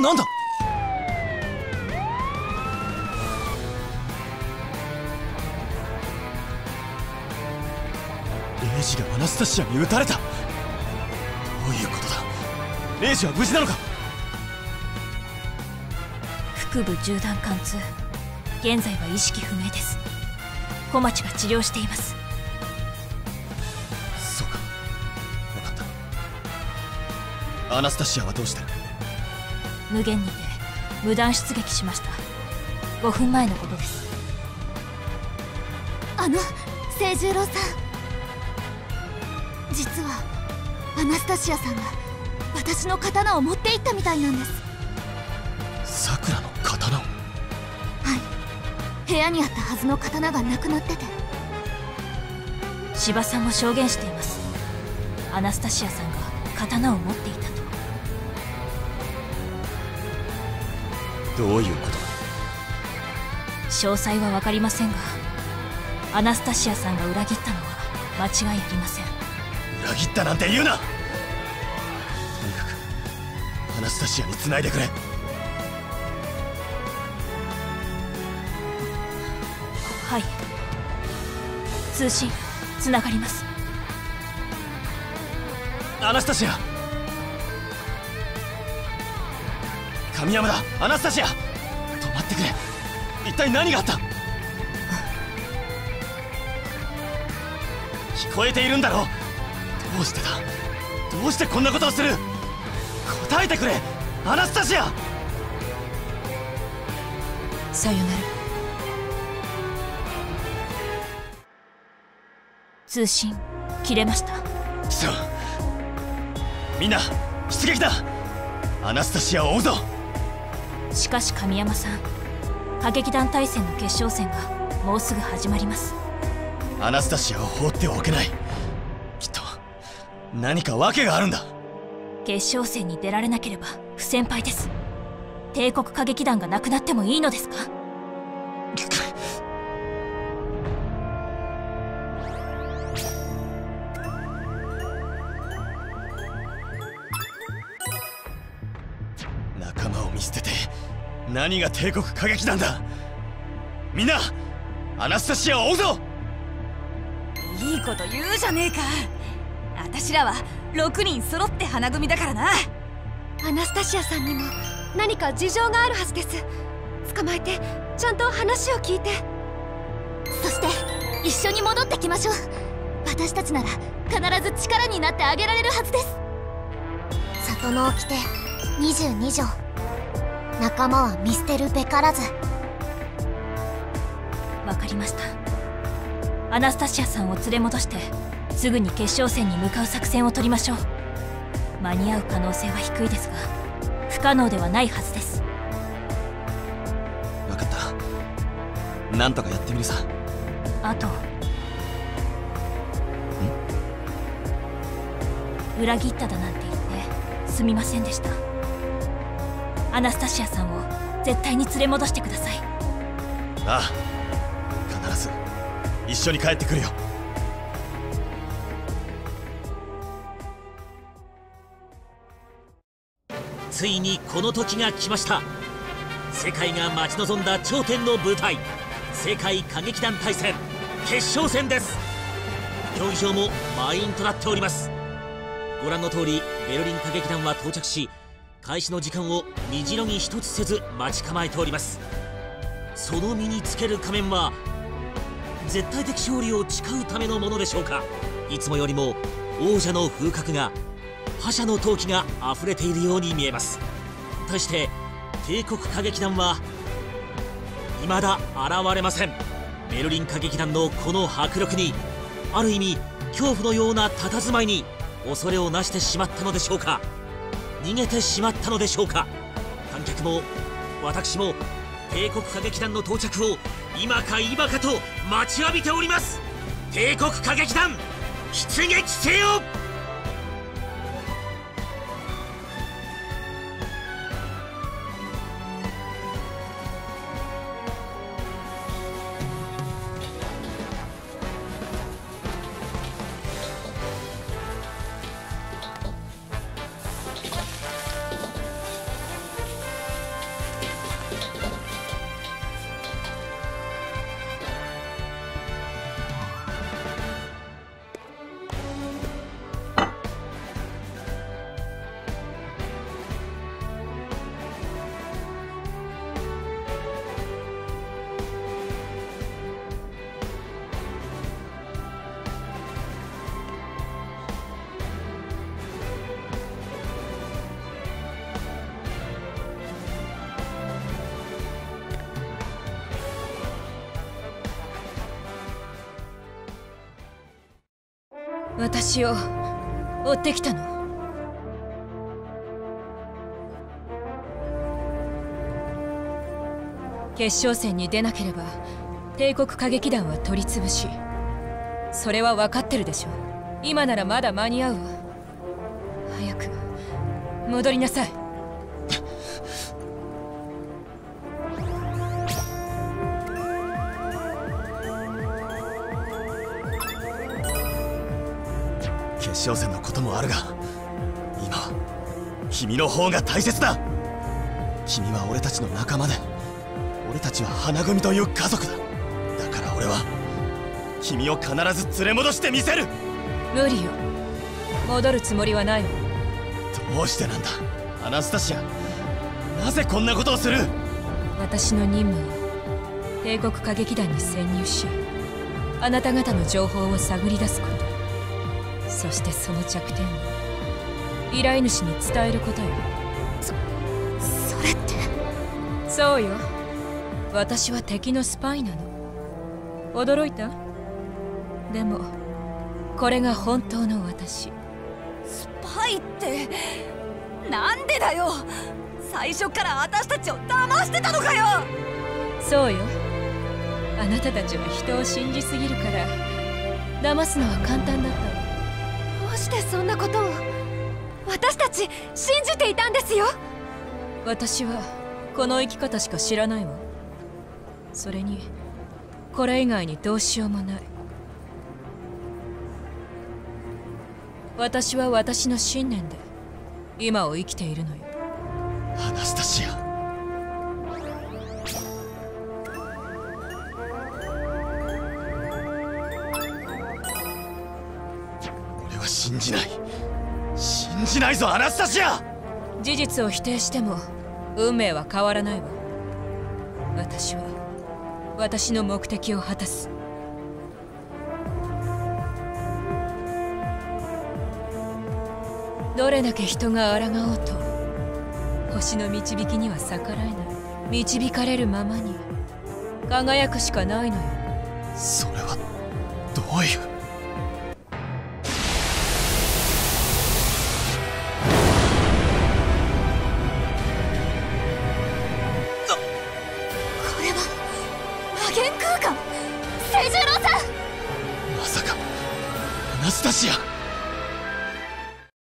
なんだ？レイジがアナスタシアに撃たれた。どういうことだ？レイジは無事なのか？腹部銃弾貫通。現在は意識不明です。小町が治療しています。そうか。分かった。アナスタシアはどうしてる？無限にて無断出撃しました。5分前のことです。あの清十郎さん。実はアナスタシアさんが私の刀を持っていったみたいなんです。さくらの刀を？はい。部屋にあったはずの刀がなくなってて。芝さんも証言しています。アナスタシアさんが刀を持っていたとどういうことだ？詳細は分かりませんがアナスタシアさんが裏切ったのは間違いありません。裏切ったなんて言うな！とにかくアナスタシアに繋いでくれ。はい。通信つながります。アナスタシア神山だ。アナスタシア。止まってくれ。一体何があった？聞こえているんだろどうしてだ？どうしてこんなことをする？答えてくれ。アナスタシア。さよなら。通信切れました。そうみんな出撃だ。アナスタシアを追うぞしかし神山さん歌劇団対戦の決勝戦がもうすぐ始まります。アナスタシアを放ってはおけない。きっと何か訳があるんだ。決勝戦に出られなければ不先輩です。帝国歌劇団がなくなってもいいのですか？何が帝国歌劇団だ。みんなアナスタシアを追うぞ。いいこと言うじゃねえか。私らは6人揃って花組だからな。アナスタシアさんにも何か事情があるはずです。捕まえてちゃんと話を聞いて。そして一緒に戻ってきましょう。私たちなら必ず力になってあげられるはずです。里の掟22条仲間は見捨てるべからず。わかりました。アナスタシアさんを連れ戻してすぐに決勝戦に向かう作戦を取りましょう。間に合う可能性は低いですが不可能ではないはずです。分かった。なんとかやってみるさ。あと裏切っただなんて言ってすみませんでしたアナスタシアさんを絶対に連れ戻してください。ああ必ず一緒に帰ってくるよ。ついにこの時が来ました。世界が待ち望んだ頂点の舞台。世界歌劇団対戦決勝戦です。競技場も満員となっております。ご覧の通りベルリン歌劇団は到着し開始の時間を虹色に一つせず待ち構えております。その身につける仮面は絶対的勝利を誓うためのものでしょうか。いつもよりも王者の風格が覇者の闘気が溢れているように見えます。対して帝国歌劇団は未だ現れません。ベルリン歌劇団のこの迫力にある意味恐怖のような佇まいに恐れをなしてしまったのでしょうか。逃げてしまったのでしょうか。観客も私も帝国歌劇団の到着を今か今かと待ちわびております。帝国歌劇団出撃せよ！私を追ってきたの。決勝戦に出なければ帝国歌劇団は取り潰しそれは分かってるでしょ今ならまだ間に合うわ。早く戻りなさい。決勝戦のこともあるが今君の方が大切だ。君は俺たちの仲間で俺たちは花組という家族だ。だから俺は君を必ず連れ戻してみせる。無理よ。戻るつもりはないわどうしてなんだ？アナスタシアなぜこんなことをする？私の任務は帝国歌劇団に潜入しあなた方の情報を探り出すことそしてその着点を依頼主に伝えることよ。それって。そうよ。私は敵のスパイなの。驚いた？でもこれが本当の私。スパイってなんでだよ。最初から私たちを騙してたのかよ。そうよ。あなたたちは人を信じすぎるから騙すのは簡単だったわしてそんなことを。私たち信じていたんですよ。私はこの生き方しか知らないわ。それにこれ以外にどうしようもない。私は私の信念で今を生きているのよ。アナスタシア信じない。信じないぞアナスタシア。事実を否定しても運命は変わらないわ。私は私の目的を果たす。どれだけ人が抗おうと星の導きには逆らえない。導かれるままに輝くしかないのよ。それはどういう？じ。